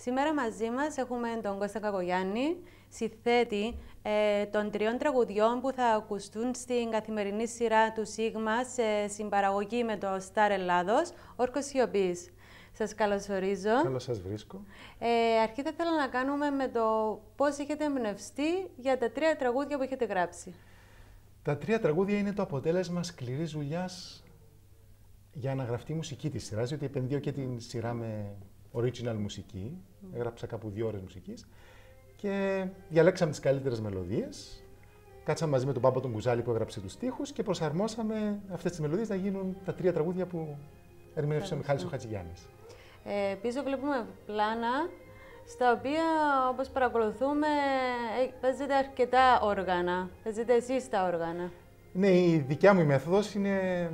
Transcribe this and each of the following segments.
Σήμερα μαζί μας έχουμε τον Κώστα Κακογιάννη, συθέτη ε, των τριών τραγουδιών που θα ακουστούν στην καθημερινή σειρά του Σίγμα σε συμπαραγωγή με το Star Ελλάδος, Όρκος Σιωπής. Σας καλωσορίζω. Καλώς σας βρίσκω. Ε, αρχή θα ήθελα να κάνουμε με το πώς έχετε εμπνευστεί για τα τρία τραγούδια που έχετε γράψει. Τα τρία τραγούδια είναι το αποτέλεσμα σκληρής δουλειάς για να γραφτεί μουσική της σειράς, διότι επενδύω και την σειρά με original μουσική. Έγραψα κάπου δύο ώρες μουσικής και διαλέξαμε τις καλύτερες μελωδίες. Κάτσαμε μαζί με τον Πάμπο τον Κουζάλη που έγραψε τους στίχους και προσαρμόσαμε αυτές τις μελωδίες να γίνουν τα τρία τραγούδια που ερμηνεύσε ο Μιχάλης ο Χατζηγιάννης. Ε, πίσω βλέπουμε πλάνα στα οποία όπως παρακολουθούμε ε, παίζετε αρκετά όργανα. Παίζετε εσείς τα όργανα. Ναι, η δικιά μου η μέθοδος είναι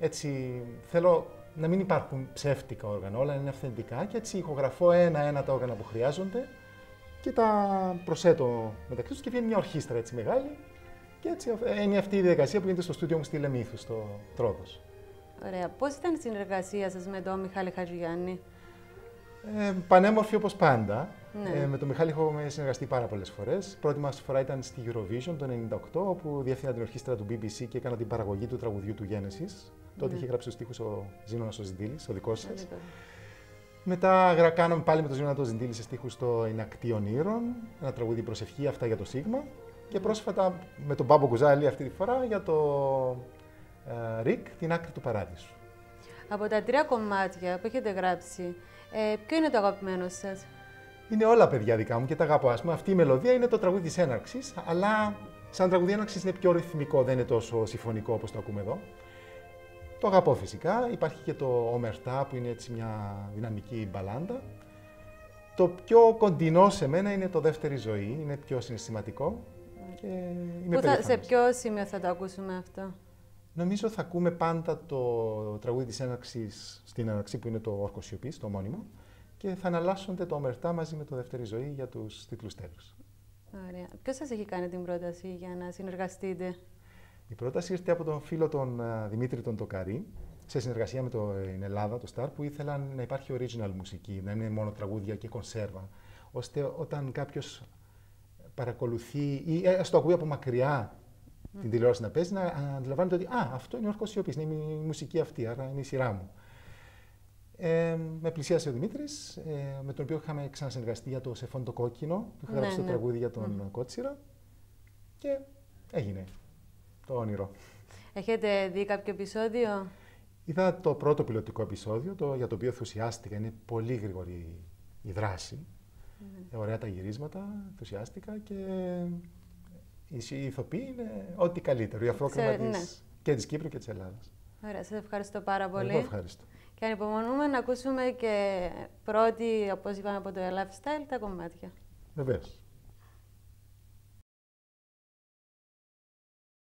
έτσι, θέλω να μην υπάρχουν ψεύτικα όργανα, όλα είναι αυθεντικά και έτσι ηχογραφώ ένα-ένα τα όργανα που χρειάζονται και τα προσέτω μεταξύ τους και βγαίνει μια ορχήστρα έτσι μεγάλη και έτσι είναι αυτή η διαδικασία που γίνεται στο στούντιο μου στη Λεμήθου, στο Τρόδος. Ωραία. Πώς ήταν η συνεργασία σας με τον Μιχάλη Χατζηγιάννη; Ε, πανέμορφη όπως πάντα. Ναι. Ε, με τον Μιχάλη έχουμε συνεργαστεί πάρα πολλές φορές. Πρώτη μας φορά ήταν στη Eurovision το 1998, όπου διεύθυνα την ορχήστρα του BBC και έκανα την παραγωγή του τραγουδιού του Genesis. Τότε Ναι. είχε γράψει τους στίχους ο Ζήνωνας ο Ζιντήλης, ο δικός σας. Λοιπόν. Μετά γρα- κάναμε πάλι με τον Ζήνωνας το Ζιντήλη σε στίχους στο «Ινακτή ονείρων», ένα τραγούδι προσευχή, αυτά για το Σίγμα. Και πρόσφατα με τον Μπάμπο Κουζάλη αυτή τη φορά για το ε, Ρικ, την άκρη του παράδεισου. Από τα τρία κομμάτια που έχετε γράψει, ε, ποιο είναι το αγαπημένο σας; Είναι όλα παιδιά δικά μου και τα αγαπώ. Ας πούμε, αυτή η μελωδία είναι το τραγούδι της έναρξης, αλλά σαν τραγούδι έναρξης είναι πιο ρυθμικό, δεν είναι τόσο συμφωνικό όπως το ακούμε εδώ. Το αγαπώ φυσικά. Υπάρχει και το Ομερτά που είναι έτσι μια δυναμική μπαλάντα. Το πιο κοντινό σε μένα είναι το δεύτερη ζωή, είναι πιο συναισθηματικό και είμαι Πού θα, σε περήφανος. ποιο σημείο θα το ακούσουμε αυτό; Νομίζω θα ακούμε πάντα το τραγούδι της έναρξης στην έναρξη που είναι το Όρκος Σιωπής, το ομώνυμο και θα αναλάσσονται το Ομερτά μαζί με το δεύτερη ζωή για τους τίτλους τέλους. Ωραία. Ποιος σας έχει κάνει την πρόταση για να συνεργαστείτε; Η πρόταση ήρθε από τον φίλο τον α, Δημήτρη τον Τοκαρή, σε συνεργασία με το, την Ελλάδα, το Star, που ήθελαν να υπάρχει original μουσική, να είναι μόνο τραγούδια και κονσέρβα, ώστε όταν κάποιος παρακολουθεί ή ε, ας το ακούει από μακριά την τηλεόραση να παίζει, να αντιλαμβάνεται ότι «Α, αυτό είναι ο Όρκος Σιωπής, είναι η μουσική αυτή, άρα είναι η σειρά μου». Ε, με πλησίασε ο Δημήτρης, ε, με τον οποίο είχαμε ξανασυνεργαστεί για το Σεφόν το Κόκκινο, που είχα Ναι, γράψει το ναι. τραγούδι για τον Κότσιρα. Και έγινε το όνειρο. Έχετε δει κάποιο επεισόδιο; Είδα το πρώτο πιλωτικό επεισόδιο, το, για το οποίο ενθουσιάστηκα. Είναι πολύ γρήγορη η δράση. Ε, Ωραία τα γυρίσματα, ενθουσιάστηκα και η ηθοποιοί είναι ό,τι καλύτερο. Η αφρόκρεμα Ξέ- της, και της Κύπρου και της Ελλάδας. Ωραία, σας ευχαριστώ πάρα πολύ. Εγώ ευχαριστώ. Και ανυπομονούμε να ακούσουμε και πρώτη, όπως είπαμε από το Lifestyle, τα κομμάτια. Βεβαίως.